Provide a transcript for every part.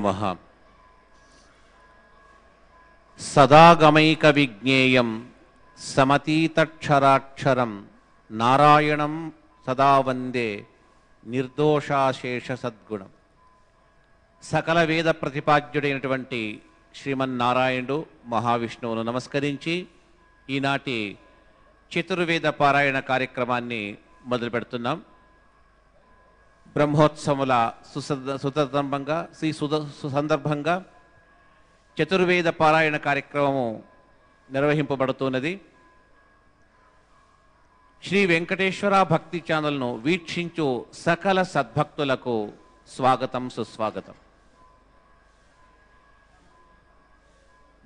నమ సదాగమైక విజ్ఞేయం సమతీతక్షరాక్షరం నారాయణం సదా వందే నిర్దోషాశేష సద్గుణం సకల వేద ప్రతిపాద్యుడైనటువంటి శ్రీమన్నారాయణుడు మహావిష్ణువును నమస్కరించి ఈనాటి చతుర్వేద పారాయణ కార్యక్రమాన్ని మొదలు పెడుతున్నాం బ్రహ్మోత్సవముల సుసందర్భంగా శ్రీ సుద సుసందర్భంగా చతుర్వేద పారాయణ కార్యక్రమము నిర్వహింపబడుతున్నది. శ్రీ వెంకటేశ్వర భక్తి ఛానల్ను వీక్షించు సకల సద్భక్తులకు స్వాగతం సుస్వాగతం.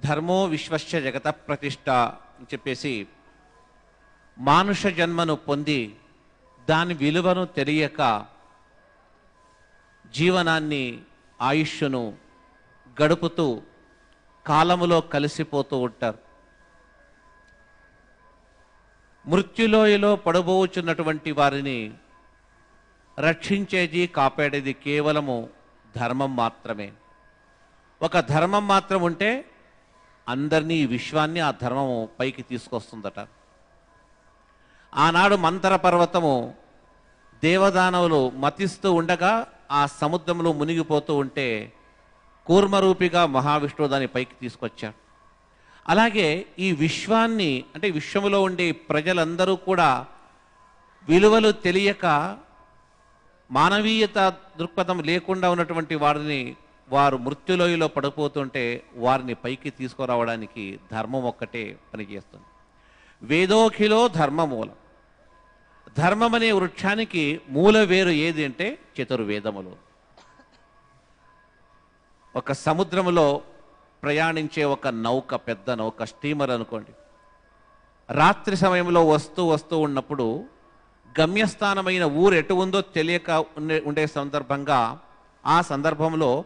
ధర్మో విశ్వశ్చ జగత ప్రతిష్ట అని చెప్పేసి మానుష జన్మను పొంది దాని విలువను తెలియక జీవనాన్ని ఆయుష్ను గడుపుతూ కాలములో కలిసిపోతూ ఉంటారు. మృత్యులోయలో పడబోచున్నటువంటి వారిని రక్షించేది కాపాడేది కేవలము ధర్మం మాత్రమే. ఒక ధర్మం మాత్రం ఉంటే అందరినీ ఈ విశ్వాన్ని ఆ ధర్మము పైకి తీసుకొస్తుందట. ఆనాడు మంతర పర్వతము దేవదానవులు మతిస్తూ ఉండగా ఆ సముద్రంలో మునిగిపోతూ ఉంటే కూర్మరూపిగా మహావిష్ణువు దాన్ని పైకి తీసుకొచ్చాడు. అలాగే ఈ విశ్వాన్ని అంటే విశ్వములో ఉండే ప్రజలందరూ కూడా విలువలు తెలియక మానవీయత దృక్పథం లేకుండా ఉన్నటువంటి వారిని వారు మృత్యులోయలో పడిపోతుంటే వారిని పైకి తీసుకురావడానికి ధర్మం ఒక్కటే పనిచేస్తుంది. వేదోఖిలో ధర్మమూలం. ధర్మం అనే వృక్షానికి మూల వేరు ఏది అంటే చతుర్వేదములు. ఒక సముద్రములో ప్రయాణించే ఒక నౌక పెద్ద నౌక స్టీమర్ అనుకోండి. రాత్రి సమయంలో వస్తూ వస్తూ ఉన్నప్పుడు గమ్యస్థానమైన ఊరు ఎటు ఉందో తెలియక ఉండే ఉండే సందర్భంగా ఆ సందర్భంలో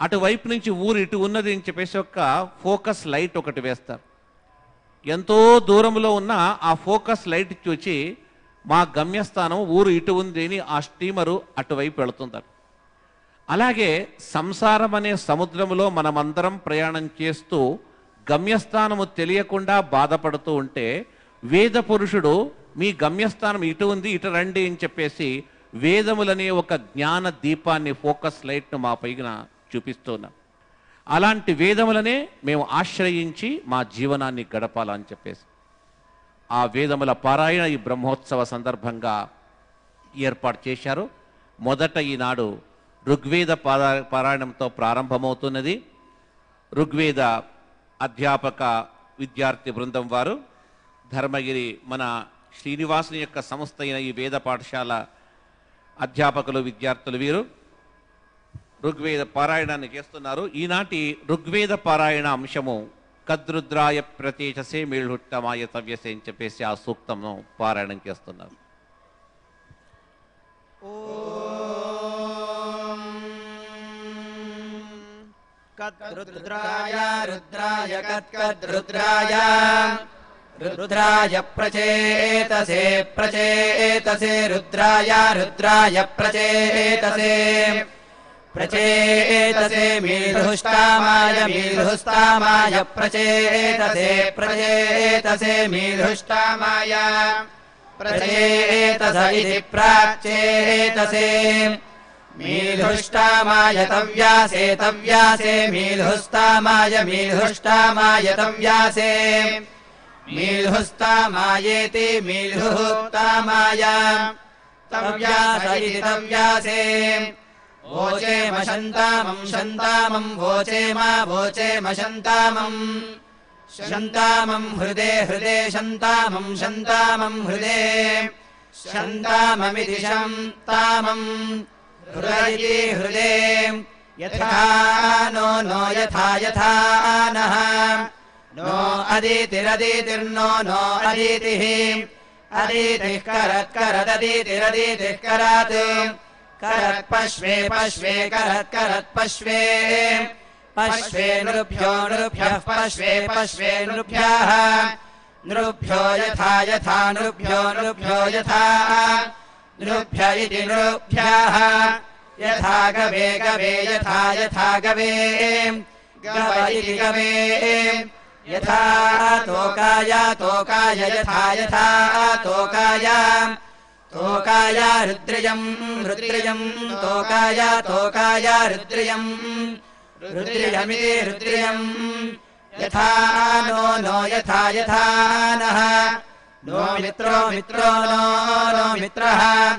అటువైపు నుంచి ఊరు ఇటు ఉన్నది అని చెప్పేసి ఒక ఫోకస్ లైట్ ఒకటి వేస్తారు. ఎంతో దూరంలో ఉన్న ఆ ఫోకస్ లైట్ చూచి మా గమ్యస్థానం ఊరు ఇటు ఉంది అని ఆ స్టీమరు అటువైపు వెళుతుందట అలాగే సంసారం అనే సముద్రంలో మనమందరం ప్రయాణం చేస్తూ గమ్యస్థానము తెలియకుండా బాధపడుతూ ఉంటే వేద పురుషుడు మీ గమ్యస్థానం ఇటు ఉంది ఇటు రండి అని చెప్పేసి వేదములనే ఒక జ్ఞాన దీపాన్ని ఫోకస్ లైట్ను మా పైన చూపిస్తున్నాం. అలాంటి వేదములనే మేము ఆశ్రయించి మా జీవనాన్ని గడపాలని చెప్పేసి. ఆ వేదముల పారాయణ ఈ బ్రహ్మోత్సవ సందర్భంగా ఏర్పాటు చేశారు. మొదట ఈనాడు ఋగ్వేద పారా పారాయణంతో ప్రారంభమవుతున్నది. ఋగ్వేద అధ్యాపక విద్యార్థి బృందం వారు ధర్మగిరి మన శ్రీనివాసుని యొక్క సంస్థ అయిన ఈ వేద పాఠశాల అధ్యాపకులు విద్యార్థులు వీరు ఋగ్వేద పారాయణాన్ని చేస్తున్నారు. ఈనాటి ఋగ్వేద పారాయణ అంశము కద్రుద్రాయ ప్రతీఠసే మీళ్ళుట్టమాయ తవ్యసే అని చెప్పేసి ఆ సూక్తం పారాయణం చేస్తున్నారు. రుద్రాయ రుద్రాయ ప్రచేతసే ప్రచేతసే రుద్రాయ రుద్రాయ ప్రచేతసే प्रचेतसे मीधुष्टामाय मीधुस्तामाय प्रचेतसे प्रचेतसे मीधुष्टामाय प्रचेतस इति प्राचेतसे मीधुष्टामाय तव्यासे मायतव्यासेतव्यासे मेलधुस्तामाय मेधुष्ठा मायतव्यासे मेल्धुस्ता मायेति तव्यास इति तव्यासे वोचेम शन्तामम् शन्तामम् वोचेम वोचेम शन्तामम् शन्तामम् हृदे हृदे शन्तामम् शन्तामम् हृदे। शन्ताममिति शन्तामम् हृदयि हृदे। यथा नो नो यथा यथा नः। No अदितिरदितिर्नो no अदितिः। अदितिः करत्करददितिरदितिः करात् करत्पश्वे पश्वे करत्करत्पश्वे पश्वे नृभ्यो नृभ्यः पश्वे पश्वे नृभ्यः। नृभ्यो यथा यथा नृभ्यो नृभ्यो यथा। नृभ्य इति नृभ्यः। यथा गवे गवे यथा यथा गवे। गव इति गवे। यथा तोकाय तोकाय यथा यथा तोकाय तोकाय रुद्रियम् रुद्रियम् तोकाय तोकाय रुद्रियम्। रुद्रियमिति रुद्रियम्। यथा नो नो यथा यथा नः। नो मित्रो मित्रो नो नो मित्रः।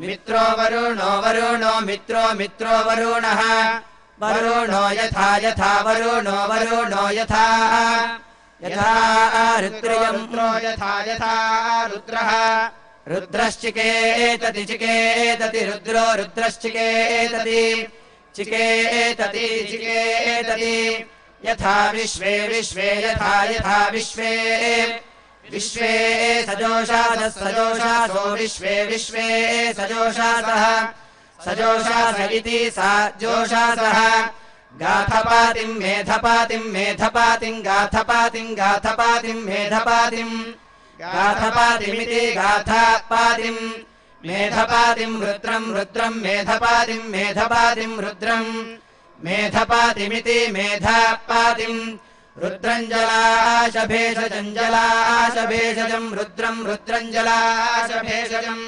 मित्रो वरुणो वरुणो मित्रो मित्रो वरुणः। वरुणो यथा यथा वरुणो वरुणो यथा। यथा रुद्रयम्। यथा यथा रुद्रः रुद्रश्चिकेतति चिकेतति रुद्रो रुद्रश्चिकेतति चिकेतति चिकेतति। यथा विश्वे विश्वे यथा यथा विश्वे। विश्वे सजोषादः सजोषासो विश्वे विश्वे सजोषासः। सजोषास इति सा जोषासः। गाथपातिम् मेधपातिम् मेधपातिम् गाथपातिम् गाथपातिम् मेधपातिम् गाथपातिमिति गाथापातिम् मेधपातिम् रुद्रम् रुद्रम् मेधपातिम् मेधपातिम् रुद्रम् मेधपातिमिति मेधापातिम् रुद्रञ्जलाशभेषजञ्जलाशभेषजम् रुद्रम् रुद्रञ्जलाशभेषजम्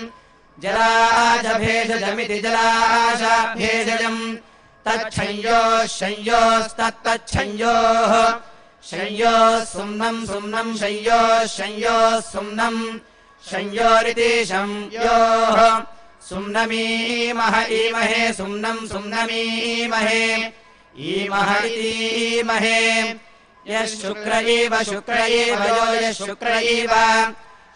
जलाशभेषजमिति जलाशाभेषजम् तच्छंयोः शंयोस्तत्तच्छंयोः शंयोः सुम्नम् सुम्नम् शंयोः शंयोः सुम्नम् शंयोरिति शंयोः सुम्नमीमह ईमहे सुम्नम् सुम्नमीमहे ईमह इतीमहे यः शुक्र एव शुक्र एव यो यः शुक्र एव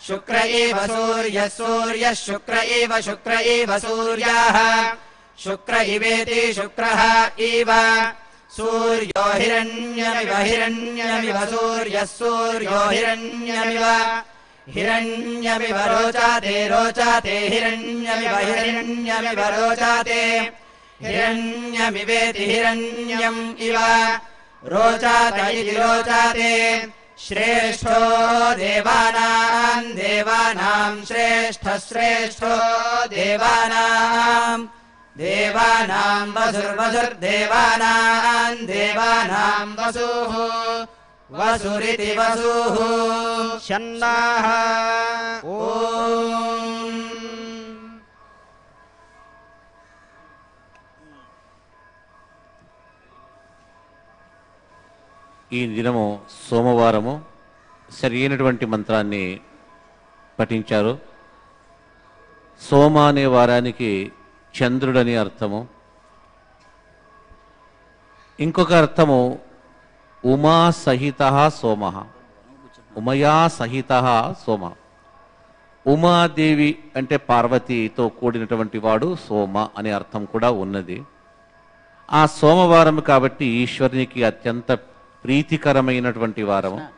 शुक्र एव सूर्यः सूर्यः शुक्र एव शुक्र एव सूर्याः शुक्र इवेति शुक्रः इव सूर्यो हिरण्यमिव हिरण्यमिव सूर्यः सूर्यो हिरण्यमिव। हिरण्यमिव रोचाते रोचाते हिरण्यमिव हिरण्यमिव रोचाते। हिरण्यमिवेति हिरण्यम् इव। रोचात इति रोचाते। श्रेष्ठो देवानाम् देवानाम् श्रेष्ठ श्रेष्ठो देवानाम् देवानाम् वसुर्वसुर्देवानाम् देवानाम् वसुः वसुरिति वसुः షన్నాః ॐ ఈ దినము సోమవారము సరి అయినటువంటి మంత్రాన్ని పఠించారు సోమ అనే వారానికి చంద్రుడని అర్థము. ఇంకొక అర్థము ఉమా సహిత సోమ. ఉమయా సహిత సోమ. ఉమాదేవి అంటే పార్వతితో కూడినటువంటి వాడు సోమ అనే అర్థం కూడా ఉన్నది. ఆ సోమవారం కాబట్టి ఈశ్వరునికి అత్యంత ప్రీతికరమైనటువంటి వారము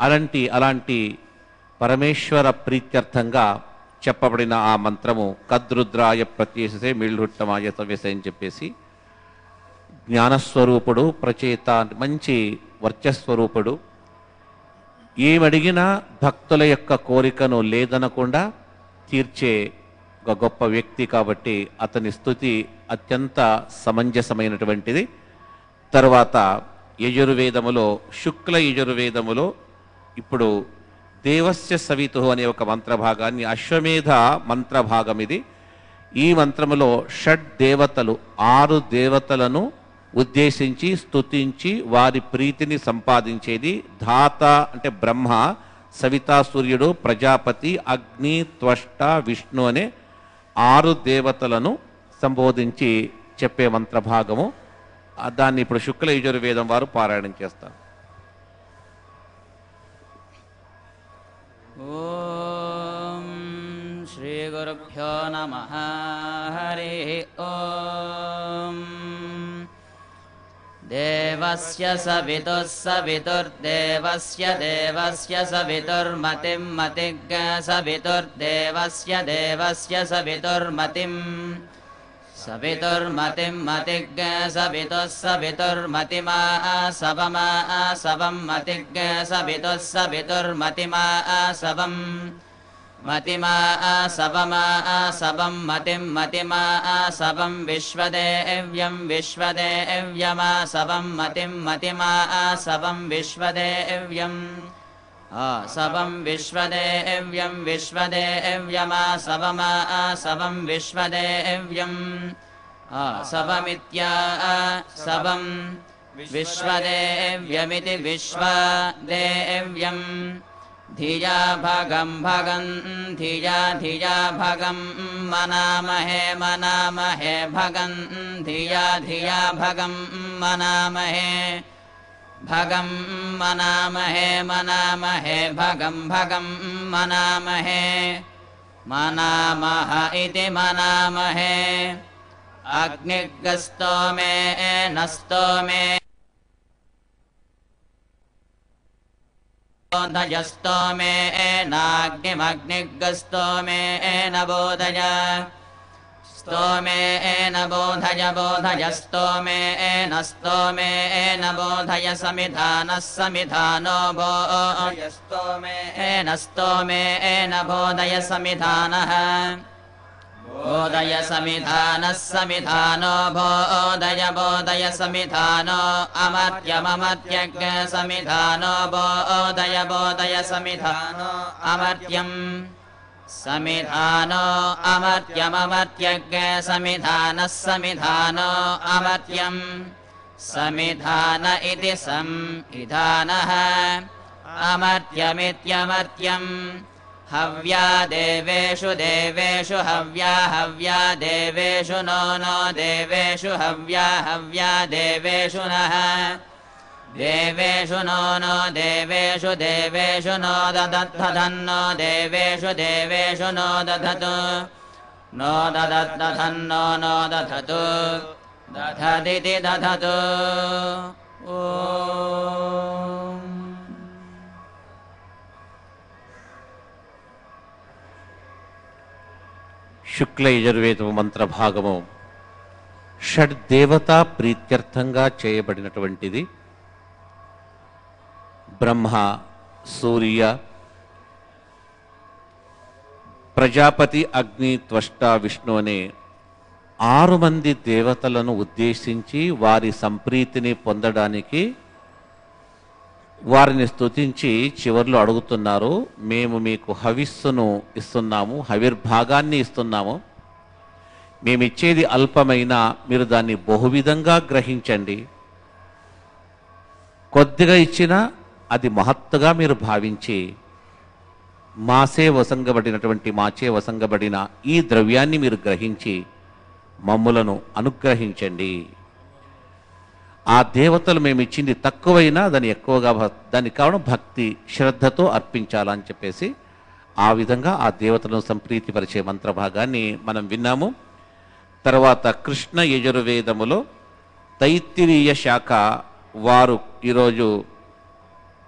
అలాంటి అలాంటి పరమేశ్వర ప్రీత్యర్థంగా చెప్పబడిన ఆ మంత్రము కద్రుద్రాయ ప్రత్యేసే మిళ్ళుట్టమాయ సవ్యసే అని చెప్పేసి జ్ఞానస్వరూపుడు ప్రచేత మంచి వర్చస్వరూపుడు. ఏమడిగినా భక్తుల యొక్క కోరికను లేదనకుండా తీర్చే ఒక గొప్ప వ్యక్తి కాబట్టి అతని స్థుతి అత్యంత సమంజసమైనటువంటిది. తర్వాత యజుర్వేదములో శుక్ల యజుర్వేదములో ఇప్పుడు దేవస్య సవితు అనే ఒక మంత్రభాగాన్ని అశ్వమేధ మంత్రభాగం ఇది ఈ మంత్రములో షడ్ దేవతలు ఆరు దేవతలను ఉద్దేశించి స్తుతించి వారి ప్రీతిని సంపాదించేది ధాత అంటే బ్రహ్మ సవితా సూర్యుడు ప్రజాపతి అగ్ని త్వష్ట విష్ణు అనే ఆరు దేవతలను సంబోధించి చెప్పే మంత్రభాగము. దాన్ని ఇప్పుడు శుక్ల యజుర్వేదం వారు పారాయణం చేస్తారు. ॐ श्रीगुरुभ्यो नमः। हरिः ॐ। देवस्य सवितुः सवितुर्देवस्य देवस्य सवितुर्मतिं मतिग् सवितुर्देवस्य देवस्य सवितुर्मतिम् सवितुर्मतिं मतिग् सवितुः सवितुर्मतिमा सवमा सवं मतिग् सवितुः सवितुर्मतिमा सवम् मतिमा सवमा सवं मतिं मतिमा सवं विश्वदेव्यं विश्वदेव्यमा सवं मतिं मतिमा सवं विश्वदेव्यम् श्वदेव्यं विश्वदेमासवमासवं विश्वदेव्यम्। सभमित्या सवम् विश्वदेव्यमिति विश्वदेव्यम्। धिया भगम् भगन् धिया धिया भगम् मनामहे मनामहे भगन् धिया धिया भगम् मनामहे। भगं मनामहे मनामहे भगं भगं मनामहे। मनामः इति मनामहे। अग्निगस्तो मे नस्तो मे। बोधयस्तो मे नाग्निमग्निगस्तो मे न बोधय स्तोमे न बोधय बोधय स्तोमे न स्तोमे न बोधय समिधानः समिधानो बोधय स्तोमे न स्तोमे न बोधय समिधानः। बोधय समिधानः समिधानो बोधय बोधय समिधानो अमर्त्यममर्त्यज्ञ समिधानो बोधय बोधय समिधानो अमर्त्यम् समिधानो अमर्त्यममर्त्यज्ञ समिधानः समिधानो अमर्त्यम्। समिधान इति संविधानः अमर्त्यमित्यमर्त्यम्। हव्या देवेषु देवेषु हव्या हव्या देवेषु नो नो देवेषु हव्या हव्या देवेषु नः देवेषु नो नो देवेषु देवेषु नो ददद्धधन्नो देवेषु देवेषु नो दधतु नो ददद्धधन्नो नो दधतु दधदिति दधतु ॐ శుక్ల యజుర్వేద మంత్ర భాగము షడ్దేవతా ప్రీత్యర్థంగా చేయబడినటువంటిది బ్రహ్మ సూర్య ప్రజాపతి అగ్ని త్వష్ట విష్ణు అనే ఆరు మంది దేవతలను ఉద్దేశించి వారి సంప్రీతిని పొందడానికి వారిని స్తుతించి చివర్లో అడుగుతున్నారు మేము మీకు హవిస్సును ఇస్తున్నాము హవిర్భాగాన్ని ఇస్తున్నాము. మేమిచ్చేది అల్పమైన మీరు దాన్ని బహువిధంగా గ్రహించండి. కొద్దిగా ఇచ్చినా అది మహత్తుగా మీరు భావించి మాసే వసంగబడినటువంటి మాచే వసంగబడిన ఈ ద్రవ్యాన్ని మీరు గ్రహించి మమ్ములను అనుగ్రహించండి. ఆ దేవతలు మేము ఇచ్చింది తక్కువైనా దాన్ని ఎక్కువగా భ- దానికి కావడం భక్తి శ్రద్ధతో అర్పించాలని చెప్పేసి ఆ విధంగా ఆ దేవతలను సంప్రీతిపరిచే మంత్రభాగాన్ని మనం విన్నాము. తర్వాత కృష్ణ యజుర్వేదములో తైత్తిరీయ శాఖ వారు ఈరోజు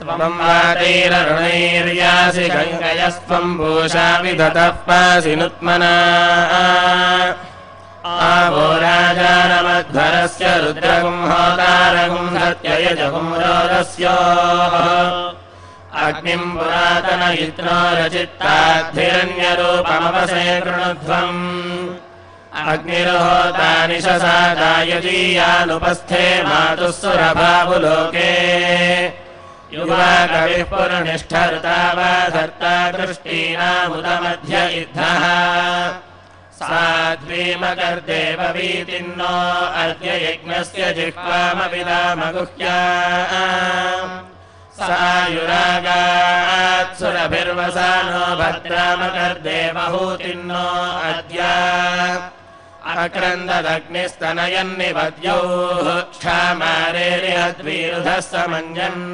त्वम् ैरैर्यासि गङ्गयस्त्वम् भूषा विधतः पासिनुत्मना आवो राजानमध्वरस्य रुद्रगम् रोदस्योः अग्निम् पुरातनयित्रोरचित्राद्धिरण्यरूपमवसेणध्वम् अग्निर्होतानिशसायतीयानुपस्थे मातुः सुरभावुलोके। युवा कविः वा धर्ता दृष्टीनामुदमध्य इद्धः। साध्वीमकर्देव वीतिन्नो अद्य यज्ञस्य जिह्वामविदामगुह्या सायुरागात् सुरभिर्वसानो भद्रामकर्देवहूतिन्नो अद्य अक्रन्ददग्निस्तनयन्निपद्योः क्षामारेरिहद्वीरुधः समञ्जन्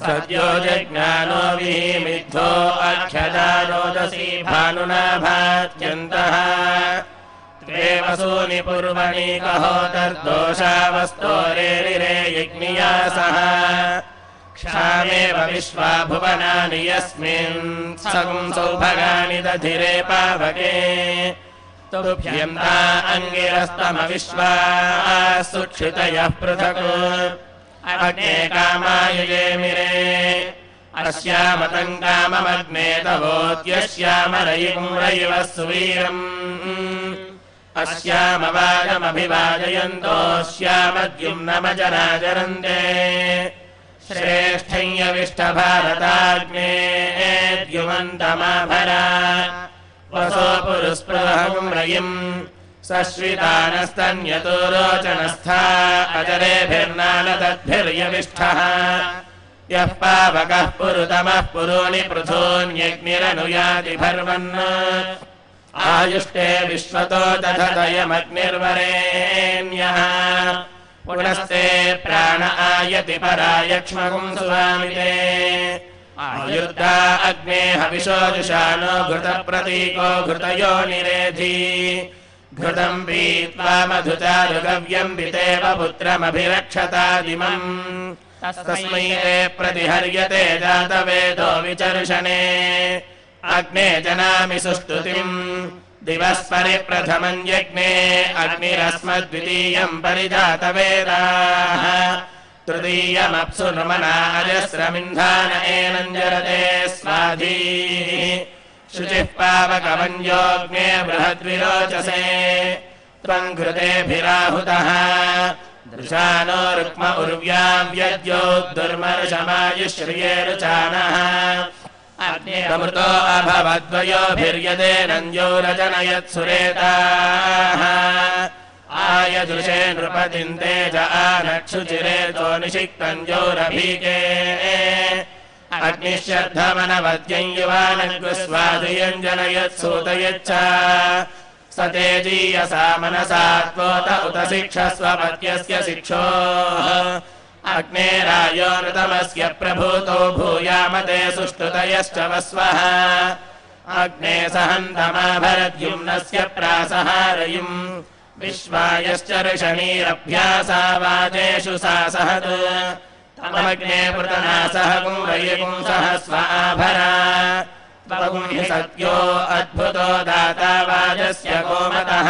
सद्यो जज्ञानो विमिद्धो अक्षदारोदसी भानुना भात्यन्तः त्वे वसूनि पूर्वणि कहोतर्दोषावस्तोरेरिरे यज्ञिया सह। क्षामेव विश्वा भुवनानि यस्मिन् सगुं सौभगानि दधिरे पावके तुभ्यन्ता अङ्गिरस्तमविश्वा सुक्षितयः पृथक्। अग्ने अस्यामदङ्गाम मद्मे तवोद्यस्याम रयिं रयिव सुवीरम्। अस्यामवाजमभिवादयन्तो श्यामद्युम् नम जनाचरन्दे पुरुस्पृहम् रयिम्। सश्रितानस्तन्यतो रोचनस्था अजरेभिर्नालदद्भिर्यविष्ठः यः पावकः पुरुतमः पुरोणि पृथोऽन्यग्निरनुयाति भर्वन् आयुष्टे विश्वतो दधदयमग्निर्वरेण्यः। पुनस्ते प्राण आयति परायक्ष्मकुम् सुवामिते आयुर्दा अग्ने हविषोजुषानो घृतप्रतीको घृतयो निरेधि। घृतम् पीत्वा मधुचारुगव्यम् पितेव पुत्रमभिरक्षतादिमम् तस्मै ते प्रतिहर्यते जातवेदो विचर्षणे। अग्ने जनामि सुस्तुतिम् दिवः परिप्रथमम् यज्ञे अग्निरस्मद्वितीयम् परिजातवेदाः तृतीयमप्सु ने स्वाधी। शुचिः पावकमञ्जोऽग्ने बृहद्विरोचसे त्वम् कृतेभिराहुतः दृशानो रुक्म उर्व्याव्यद्यो दुर्मश्रिये चानः अमृतो अभवद्वयोभिर्यतेऽनञ्जो रचनयत्सुरेताः। आयदृशे नृपतिम् तेज आनक्षुचिरेतो निषिक्तञ्जोरभीके अग्निश्रद्धमनवद्यम् युवानङ्कुस्वादयम् जनयत्सूतयच्च स तेजीयसा मनसा त्वोत उत शिक्षो अग्नेरायो नृतमस्य प्रभूतो भूयामते सुष्टुतयश्च वस्वः। अग्ने सहन्तमाभरद्युम्नस्य प्रासहारयिम् विश्वायश्च ऋषणीरभ्यासा वाजेषु सा सहत्। तमग्ने कुम्भयिकुम् सह स्वाभरा त्वगुम् हि सत्यो अद्भुतो दाता वाजस्य गोमतः।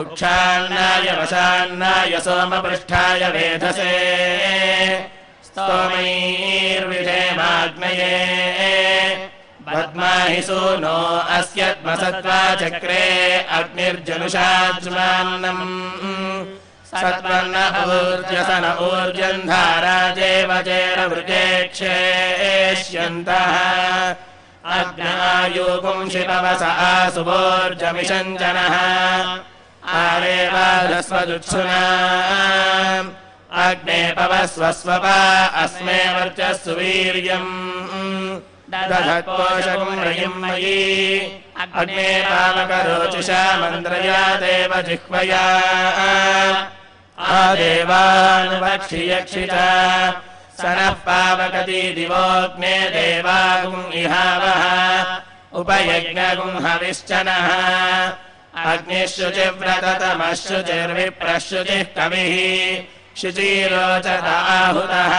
उक्षान्नाय वशान्नाय सोमपृष्ठाय वेधसे। स्तोमैर्विषेमाग्नये हि सूनो अस्यत्मसत्त्वा चक्रे अग्निर्जनुषाज्ञमान्नम् सत्त्वन्न स न ऊर्जन्धाराजेव चैर मृगेक्षेष्यन्तः अज्ञायो पुंशिपव स आसुभोर्जमिषञ्जनः आवे अग्नेपव स्व अस्मे वर्जसुवीर्यम् दधत्पोषपुंरयिम्मयि अग्ने पावकरोचिषा मन्द्रया देव जिह्वया। देवानुपक्ष्यक्षिता सरः पावगति दिवोग्ने देवाहावः उपयज्ञगुंहविश्च नः अग्निः श्रुतिव्रततमश्रुचिर्विप्रश्रुतिष्ठविः शुचिरोचदाहुतः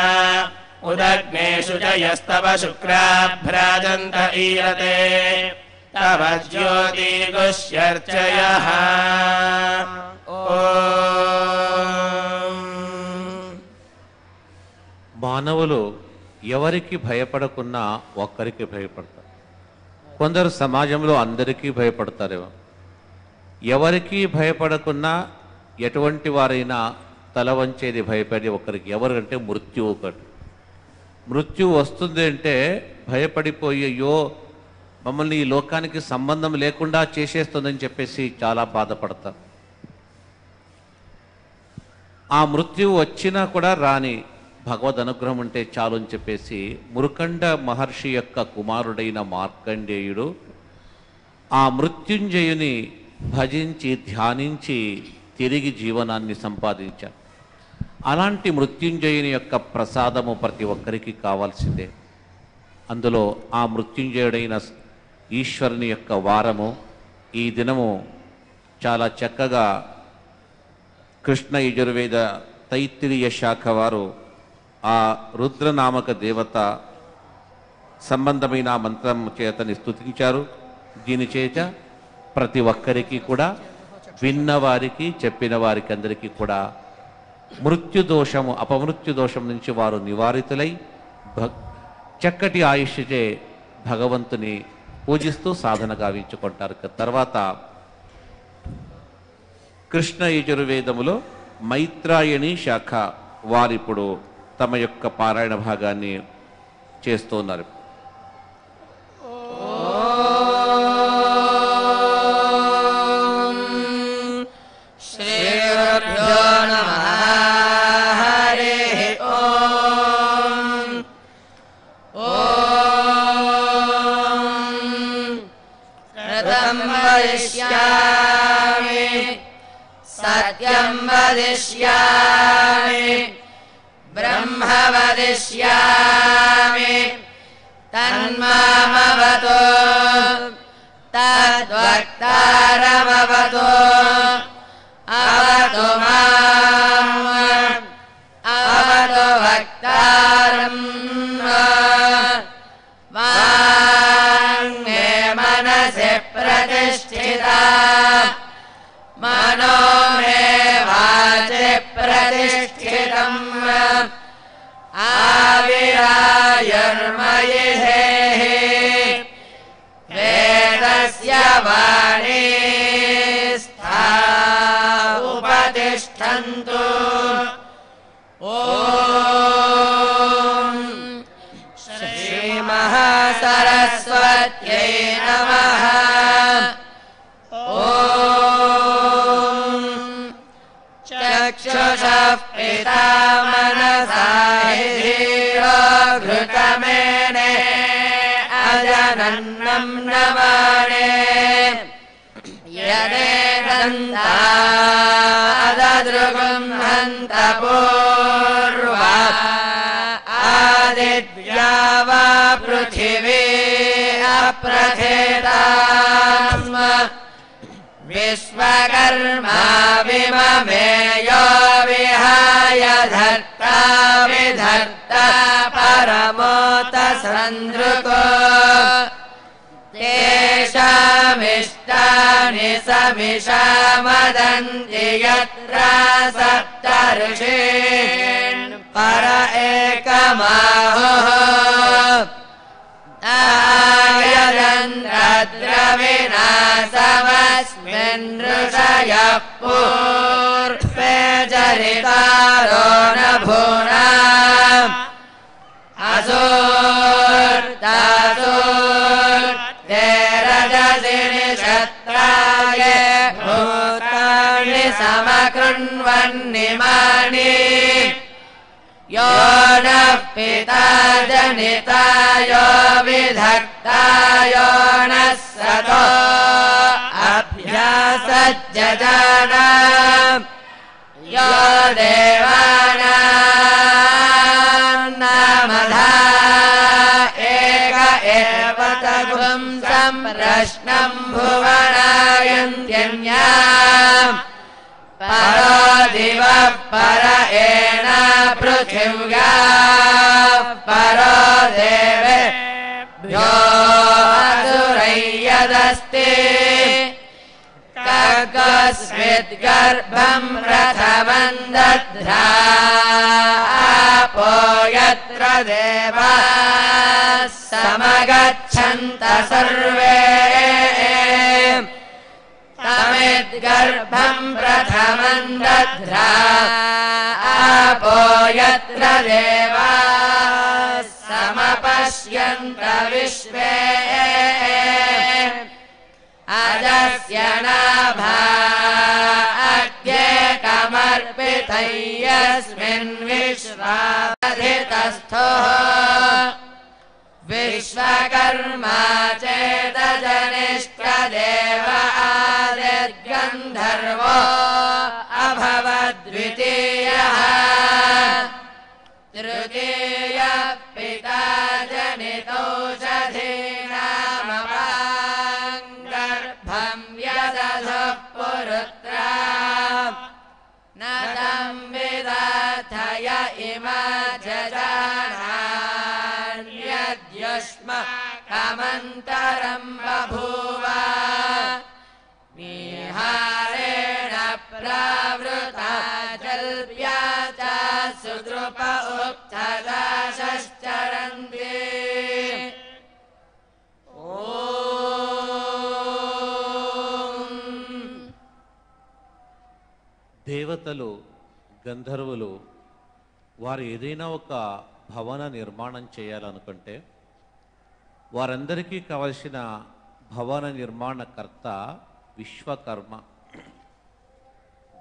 शुचिरोचताहुतः उदग्ने शुचयस्तव शुक्राभ्राजन्त ईरते तव ज्योतिगुष्यर्चयः ఓం మానవులు ఎవరికి భయపడకున్నా ఒక్కరికి భయపడతారు కొందరు సమాజంలో అందరికీ భయపడతారేమో ఎవరికి భయపడకున్నా ఎటువంటి వారైనా తల వంచేది భయపడి ఒకరికి ఎవరంటే మృత్యు ఒకటి మృత్యు వస్తుంది అంటే భయపడిపోయి అయ్యో మమ్మల్ని ఈ లోకానికి సంబంధం లేకుండా చేసేస్తుందని చెప్పేసి చాలా బాధపడతారు ఆ మృత్యు వచ్చినా కూడా రాని భగవద్ అనుగ్రహం ఉంటే చాలు అని చెప్పేసి మురుకండ మహర్షి యొక్క కుమారుడైన మార్కండేయుడు ఆ మృత్యుంజయుని భజించి ధ్యానించి తిరిగి జీవనాన్ని సంపాదించాడు. అలాంటి మృత్యుంజయుని యొక్క ప్రసాదము ప్రతి ఒక్కరికి కావాల్సిందే. అందులో ఆ మృత్యుంజయుడైన ఈశ్వరుని యొక్క వారము ఈ దినము చాలా చక్కగా కృష్ణ యజుర్వేద తైత్తిరీయ శాఖ వారు ఆ రుద్రనామక దేవత సంబంధమైన మంత్రం చేతని స్థుతించారు దీని చేత ప్రతి ఒక్కరికి కూడా విన్నవారికి చెప్పిన వారికి అందరికీ కూడా మృత్యు దోషము అపమృత్యు దోషం నుంచి వారు నివారితులై చక్కటి ఆయుష్యచే భగవంతుని పూజిస్తూ సాధన గావించుకుంటారు. తర్వాత కృష్ణ యజుర్వేదములో మైత్రాయణి శాఖ వారిప్పుడు తమ యొక్క పారాయణ భాగాన్ని చేస్తున్నారు रतं वदिष्यामि। सत्यं वदिष्यामि। ब्रह्म वदिष्यामि। तन्मामवतु। तद्वक्तारमवतु। अवतु प्रतिष्ठितम्। आविरायुर्मयि धेः वेदस्य वाणी स्था उपतिष्ठन्तु। ॐ मनसाहिरो घृतमेणे अजनन्नम् नमाणे वणे यदे नन्दा हन्त पूर्वा आदिद्या वा पृथिवी अप्रथेता विश्वकर्मा विममेयो विहाय धर्ता विधर्ता परमोत सन्दृको तेषामिष्टानि समिषामदन्ति यत्र सप्त ऋषीन् पर एकमाहुः आयदन्द्रद्रविनाशमस्मिन् ऋषयः पूर्वे चरितारो न भूना असोर्तासोर् ते रजसि निषत्राय भूतानि समकृण्वन्निमानि यो नः पिता जनिता यो विधक्ता यो नः सतो अभ्यासज्जजाना यो सम्प्रश्नम् भुवनायन्त्यन्या परो दिवः पर एण पृथिव्या। परो देवेभ्यो असुरय्यदस्ति कस्मिद्गर्भम् प्रथमम् दध्रापो यत्र देवाः समगच्छन्त सर्वे प्रथमम् दध्रा आपो यत्र देवाः समपश्यन्त विश्वे अजस्य नाभा ऋतै यस्मिन् विश्वाधितस्थो विश्वकर्मा चेदजनिष्ठदेव आदिर्गन्धर्वो अभवद्वितीयः। तृतीय पिता जनितौषधीनामपाङ्गर्भं यदधः पुरुत्रा न विदथय इमा जजानान्यद्युष्म कमन्तरं बभूव निहारेण प्रावृता जल्प्या च सुदृप उक्थदाशश्चरन्ति ॐ దేవతలు గంధర్వులు వారు ఏదైనా ఒక భవన నిర్మాణం చేయాలనుకుంటే వారందరికీ కావలసిన భవన నిర్మాణకర్త విశ్వకర్మ.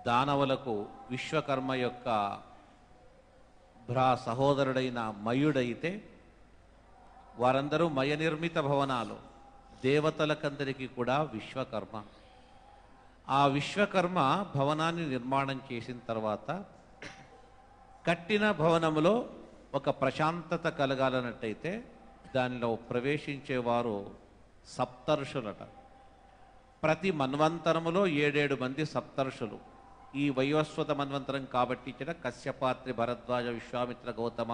దానవులకు విశ్వకర్మ యొక్క భ్రా సహోదరుడైన మయుడైతే వారందరూ మయ నిర్మిత భవనాలు దేవతలకందరికీ కూడా విశ్వకర్మ. ఆ విశ్వకర్మ భవనాన్ని నిర్మాణం చేసిన తర్వాత కట్టిన భవనములో ఒక ప్రశాంతత కలగాలన్నట్టయితే దానిలో ప్రవేశించేవారు సప్తర్షులట. ప్రతి మన్వంతరములో ఏడేడు మంది సప్తర్షులు. ఈ వయోస్వత మన్వంతరం కాబట్టి ఇచ్చిన కశ్యపాత్రి భరద్వాజ విశ్వామిత్ర గౌతమ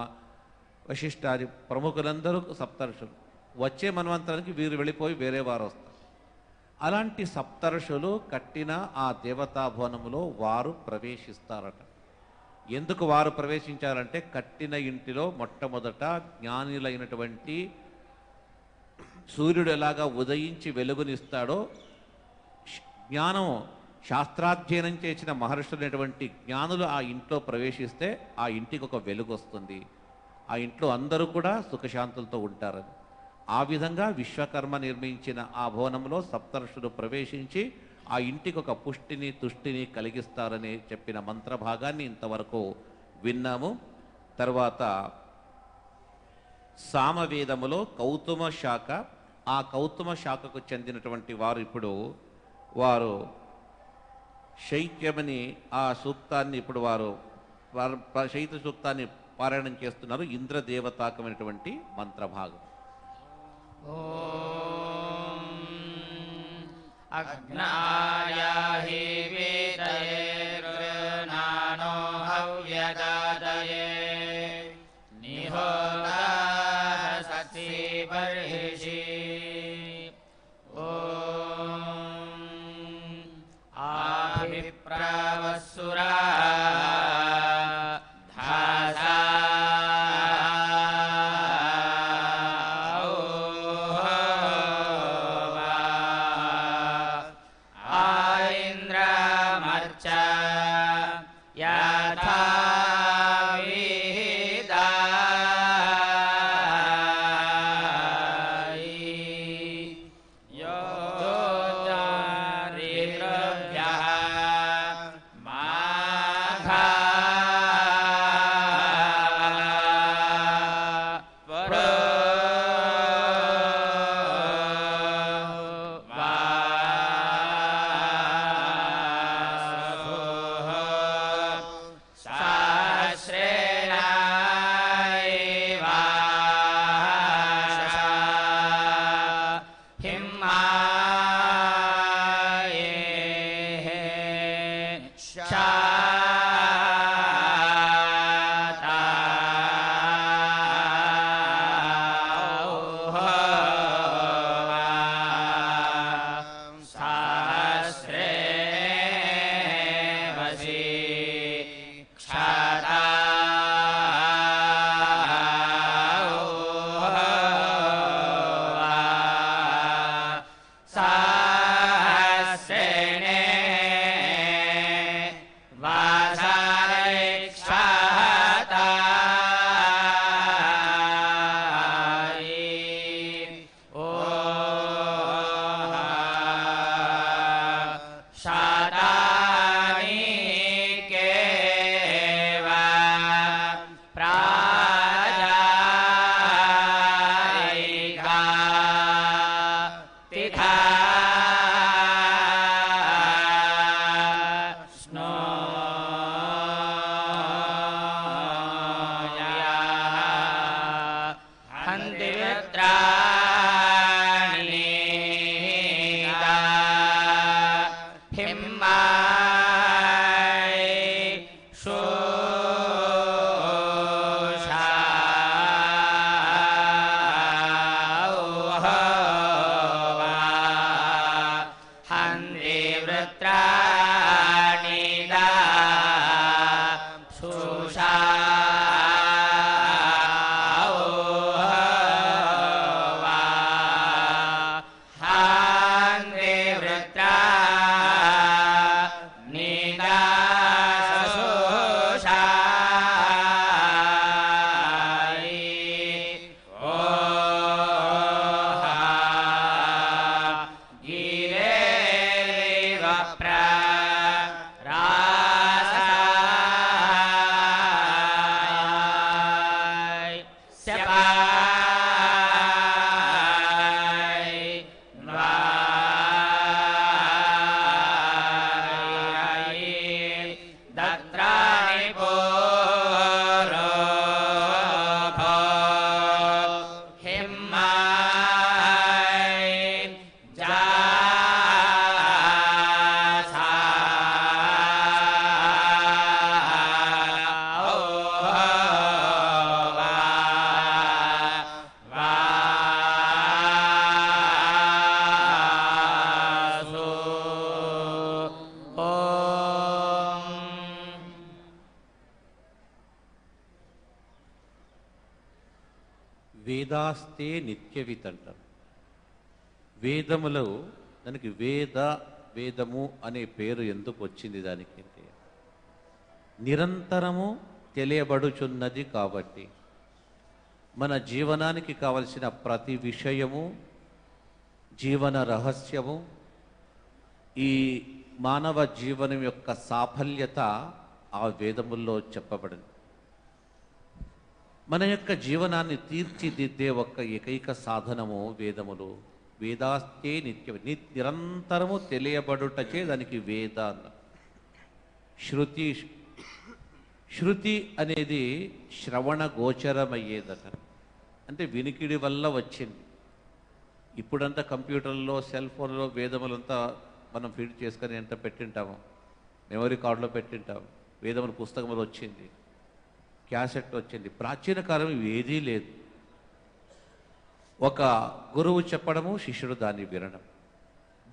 వశిష్ఠాది ప్రముఖులందరూ సప్తర్షులు. వచ్చే మన్వంతరానికి వీరు వెళ్ళిపోయి వేరే వారు వస్తారు అలాంటి సప్తర్షులు కట్టిన ఆ దేవతాభవనములో వారు ప్రవేశిస్తారట. ఎందుకు వారు ప్రవేశించారంటే కట్టిన ఇంటిలో మొట్టమొదట జ్ఞానులైనటువంటి సూర్యుడు ఎలాగా ఉదయించి వెలుగునిస్తాడో జ్ఞానం శాస్త్రాధ్యయనం చేసిన మహర్షులైనటువంటి జ్ఞానులు ఆ ఇంట్లో ప్రవేశిస్తే ఆ ఇంటికి ఒక వెలుగు వస్తుంది ఆ ఇంట్లో అందరూ కూడా సుఖశాంతులతో ఉంటారని ఆ విధంగా విశ్వకర్మ నిర్మించిన ఆ భవనంలో సప్తర్షులు ప్రవేశించి ఆ ఇంటికి ఒక పుష్టిని తుష్టిని కలిగిస్తారని చెప్పిన మంత్రభాగాన్ని ఇంతవరకు విన్నాము. తర్వాత సామవేదములో కౌతుమ శాఖ ఆ కౌతుమ శాఖకు చెందినటువంటి వారు ఇప్పుడు వారు శైత్యమని ఆ సూక్తాన్ని ఇప్పుడు వారు వారు ప- శైత్య సూక్తాన్ని పారాయణం చేస్తున్నారు ఇంద్రదేవతాకమైనటువంటి మంత్రభాగం. अग्नायाहि వేదములో దానికి వేద వేదము అనే పేరు ఎందుకు వచ్చింది దానికి అంటే నిరంతరము తెలియబడుచున్నది కాబట్టి. మన జీవనానికి కావలసిన ప్రతి విషయము జీవన రహస్యము ఈ మానవ జీవనం యొక్క సాఫల్యత ఆ వేదముల్లో చెప్పబడింది. మన యొక్క జీవనాన్ని తీర్చిదిద్దే ఒక్క ఏకైక సాధనము వేదములు. వేదాస్తే నిత్యం ని నిరంతరము తెలియబడుటచే దానికి వేద అన్న. శృతి శృతి అనేది శ్రవణ గోచరమయ్యేదట. అంటే వినికిడి వల్ల వచ్చింది. ఇప్పుడంతా కంప్యూటర్లో సెల్ ఫోన్లో వేదములంతా మనం ఫీడ్ చేసుకొని ఎంత పెట్టింటాము మెమరీ కార్డులో పెట్టింటాము వేదముల పుస్తకములు వచ్చింది క్యాసెట్ వచ్చింది. ప్రాచీన కాలం ఏదీ లేదు. ఒక గురువు చెప్పడము శిష్యుడు దాన్ని వినడం.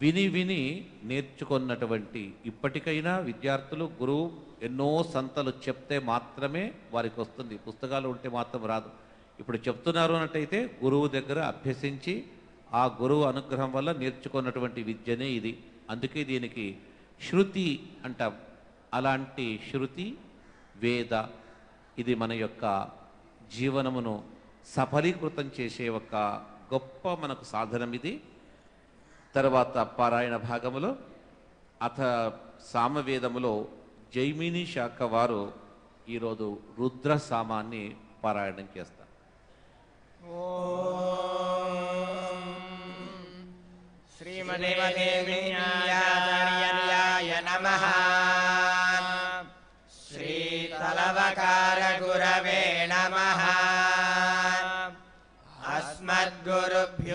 విని విని నేర్చుకున్నటువంటి ఇప్పటికైనా విద్యార్థులు గురువు ఎన్నో సంతలు చెప్తే మాత్రమే వారికి వస్తుంది. పుస్తకాలు ఉంటే మాత్రం రాదు. ఇప్పుడు చెప్తున్నారు అన్నట్టయితే గురువు దగ్గర అభ్యసించి ఆ గురువు అనుగ్రహం వల్ల నేర్చుకున్నటువంటి విద్యనే ఇది. అందుకే దీనికి శృతి అంటాం. అలాంటి శృతి వేద ఇది మన యొక్క జీవనమును సఫలీకృతం చేసే ఒక గొప్ప మనకు సాధనం ఇది. తర్వాత పారాయణ భాగములో అథ సామవేదములో జైమిని శాఖ వారు ఈరోజు రుద్ర సామాన్ని పారాయణం చేస్తారు. శ్రీమదేవ अस्मद्गुरुभ्यो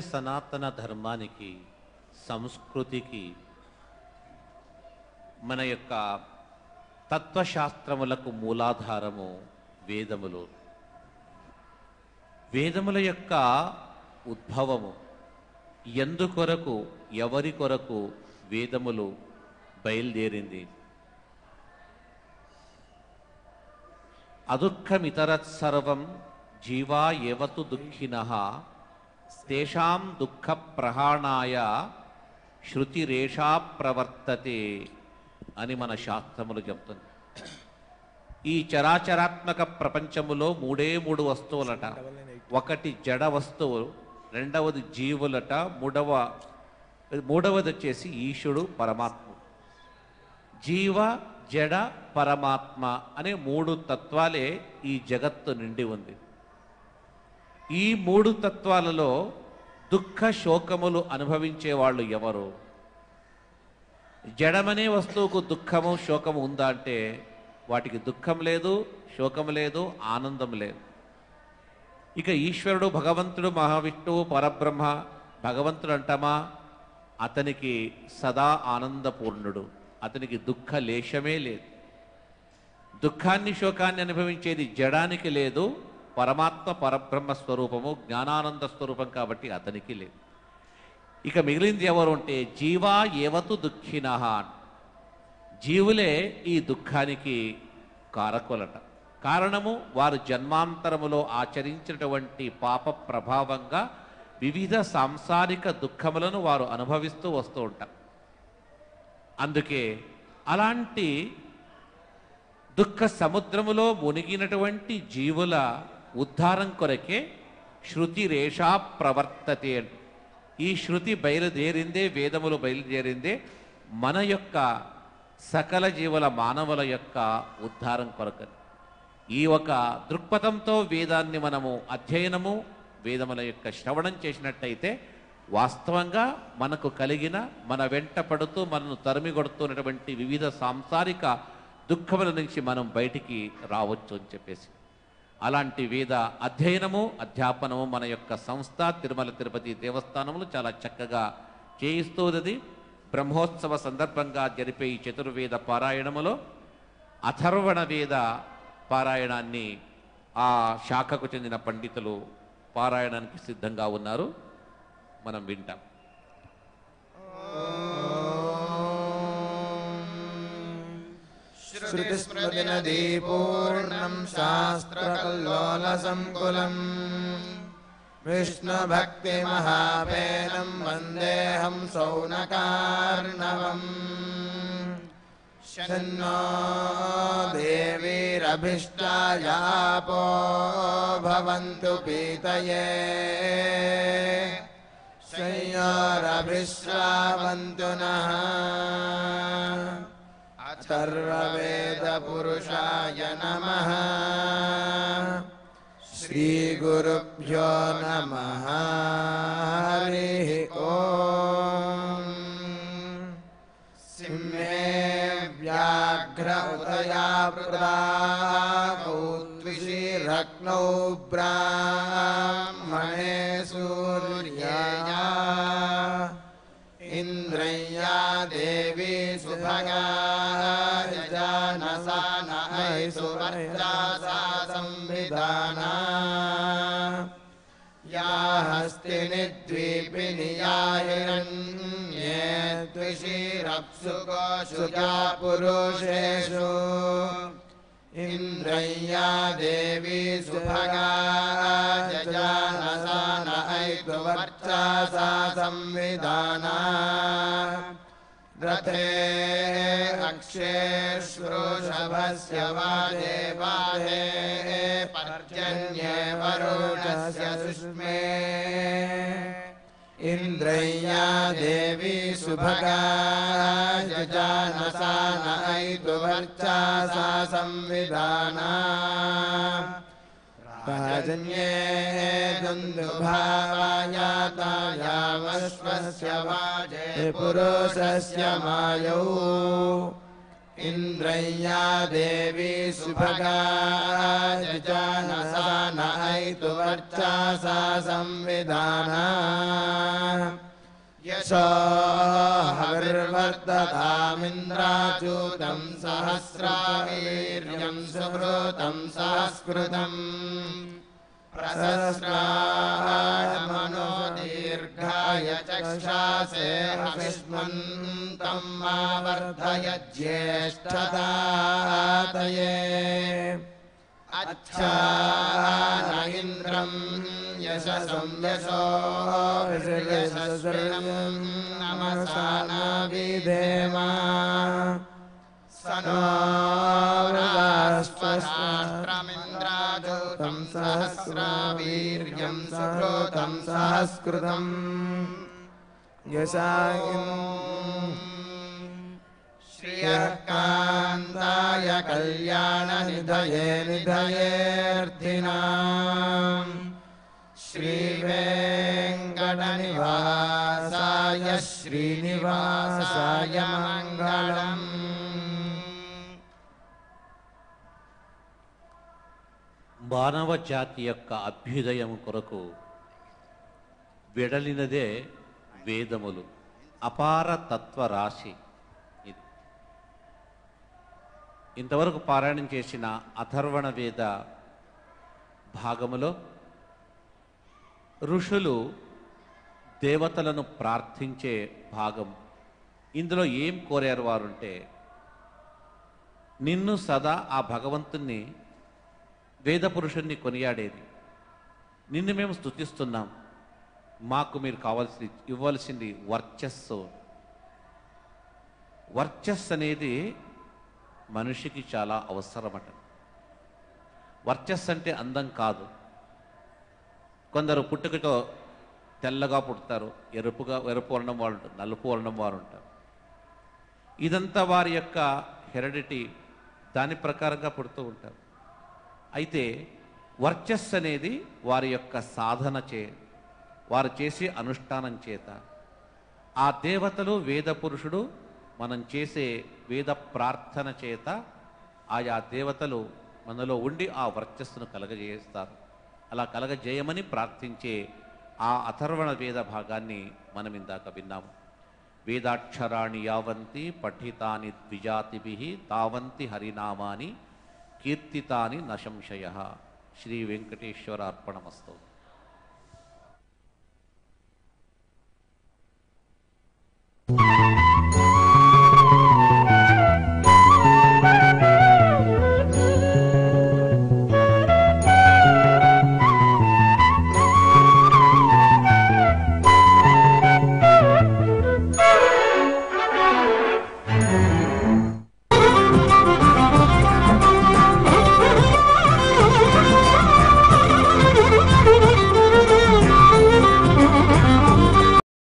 సనాతన ధర్మానికి సంస్కృతికి మన యొక్క తత్వశాస్త్రములకు మూలాధారము వేదములు. వేదముల యొక్క ఉద్భవము ఎందుకొరకు ఎవరి కొరకు వేదములు బయలుదేరింది? అదుఃఖమితరత్ సర్వం జీవా ఏవతు దుఃఖిన తేషాం దుఃఖ ప్రహాణాయ శృతిరేషా ప్రవర్తతే అని మన శాస్త్రములు చెప్తుంది. ఈ చరాచరాత్మక ప్రపంచములో మూడే మూడు వస్తువులట. ఒకటి జడ వస్తువు రెండవది జీవులట మూడవ మూడవది వచ్చేసి ఈశుడు పరమాత్మ. జీవ జడ పరమాత్మ అనే మూడు తత్వాలే ఈ జగత్తు నిండి ఉంది. ఈ మూడు తత్వాలలో దుఃఖ శోకములు అనుభవించే వాళ్ళు ఎవరు? జడమనే వస్తువుకు దుఃఖము శోకము ఉందా అంటే వాటికి దుఃఖం లేదు శోకం లేదు ఆనందం లేదు. ఇక ఈశ్వరుడు భగవంతుడు మహావిష్ణువు పరబ్రహ్మ భగవంతుడు అంటామా? అతనికి సదా ఆనందపూర్ణుడు. అతనికి దుఃఖ లేశమే లేదు. దుఃఖాన్ని శోకాన్ని అనుభవించేది జడానికి లేదు పరమాత్మ పరబ్రహ్మ స్వరూపము జ్ఞానానంద స్వరూపం కాబట్టి అతనికి లేదు. ఇక మిగిలింది ఎవరు అంటే జీవా ఏవతు దుఃఖిన జీవులే ఈ దుఃఖానికి కారకులట. కారణము వారు జన్మాంతరములో ఆచరించినటువంటి పాప ప్రభావంగా వివిధ సాంసారిక దుఃఖములను వారు అనుభవిస్తూ వస్తూ ఉంటారు. అందుకే అలాంటి దుఃఖ సముద్రములో మునిగినటువంటి జీవుల ఉద్ధారం కొరకే శృతి రేషా ప్రవర్తతే ఈ శృతి బయలుదేరిందే వేదములు బయలుదేరిందే మన యొక్క సకల జీవుల మానవుల యొక్క ఉద్ధారం కొరకని ఈ ఒక దృక్పథంతో వేదాన్ని మనము అధ్యయనము వేదముల యొక్క శ్రవణం చేసినట్టయితే వాస్తవంగా మనకు కలిగిన మన వెంట పడుతూ మనను తరిమి కొడుతున్నటువంటి వివిధ సాంసారిక దుఃఖముల నుంచి మనం బయటికి రావచ్చు అని చెప్పేసి. అలాంటి వేద అధ్యయనము అధ్యాపనము మన యొక్క సంస్థ తిరుమల తిరుపతి దేవస్థానములు చాలా చక్కగా చేయిస్తున్నది బ్రహ్మోత్సవ సందర్భంగా జరిపే ఈ చతుర్వేద పారాయణములో అథర్వణ వేద పారాయణాన్ని ఆ శాఖకు చెందిన పండితులు పారాయణానికి సిద్ధంగా ఉన్నారు. మనం వింటాం. श्रुतिस्मृतिनदीपूर्णम् शास्त्रकल्लोलसङ्कुलम्। विष्णुभक्तिमहापेनम् वन्देऽहम् सौनकार्णवम्। शन्नो देवीरभिष्टायापो भवन्तु पीतये। शय्योरभिश्रावन्तु नः सर्ववेदपुरुषाय नमः। श्रीगुरुभ्यो नमः। हरिः ॐ सिंहे व्याघ्र उदयावृता कौत्विषीरग्नौ ब्राह्मणे सूर्याया इन्द्रय्या देवी सुभगा जानसा नहै सुवर्चा सा संविधाना। या हस्तिनि द्वीपिनि या हिरण्ये द्विषीरप्सु गोषुजा पुरुषेषु इन्द्रय्या देवी सुभगा जानसा नैतुवर्चा सा संविधाना। रथे अक्षेष्वृषभस्य वाजे वाहे पर्जन्ये वरुणस्य सुष्मे इन्द्रय्या देवी सुभगा जानसा नैतुवर्चा सा संविधाना। राजन्ये दुन्दुभावायातायावश्वस्य वाजे पुरुषस्य मायौ इन्द्रय्या देवी सुभगा सुभगायचानसा नयितुर्चा सा संविधाना। यशो हरिर्वर्दधामिन्द्राच्योदम् सहस्रावीर्यम् सुहृतम् सहस्कृतम् प्रसस्रा चक्षासे हविष्मन्तं मा अच्छा न इन्द्रम् यशसं यशो नमस्वना विदेम स्वना स्वशास्त्रमिन्द्रा सहस्रावीर्यं सु॒तं सहस्कृतम् यशायम् श्रियः कान्ताय कल्याणनिधये निधयेऽर्थिनाम् वेङ्कटनिवासाय श्रीनिवासाय मङ्गलम् మానవ జాతి యొక్క అభ్యుదయం కొరకు వెడలినదే వేదములు. అపార తత్వ రాశి ఇంతవరకు పారాయణం చేసిన అథర్వణ వేద భాగములో ఋషులు దేవతలను ప్రార్థించే భాగం. ఇందులో ఏం కోరారు వారుంటే నిన్ను సదా ఆ భగవంతుణ్ణి వేద పురుషుణ్ణి కొనియాడేది. నిన్ను మేము స్తుతిస్తున్నాం. మాకు మీరు కావాల్సి ఇవ్వాల్సింది వర్చస్సు వర్చస్సు అనేది మనిషికి చాలా అవసరమట. వర్చస్సు అంటే అందం కాదు. కొందరు పుట్టుకతో తెల్లగా పుడతారు ఎరుపుగా ఎరుపు వర్ణం వాళ్ళు ఉంటారు, నలుపు వర్ణం వారు ఉంటారు. ఇదంతా వారి యొక్క హెరిడిటీ దాని ప్రకారంగా పుడుతూ ఉంటారు. అయితే వర్చస్సు అనేది వారి యొక్క సాధన చే వారు చేసే అనుష్ఠానం చేత. ఆ దేవతలు వేద పురుషుడు మనం చేసే వేద ప్రార్థన చేత ఆయా దేవతలు మనలో ఉండి ఆ వర్చస్సును కలగజేస్తారు. అలా కలగజేయమని ప్రార్థించే ఆ అథర్వణ వేద భాగాన్ని మనం ఇందాక విన్నాము. వేదాక్షరాణి యావంతి పఠితాని ద్విజాతిభి తావంతి హరినామాని కీర్తితాని నశంశయ. శ్రీ వెంకటేశ్వర అర్పణమస్తు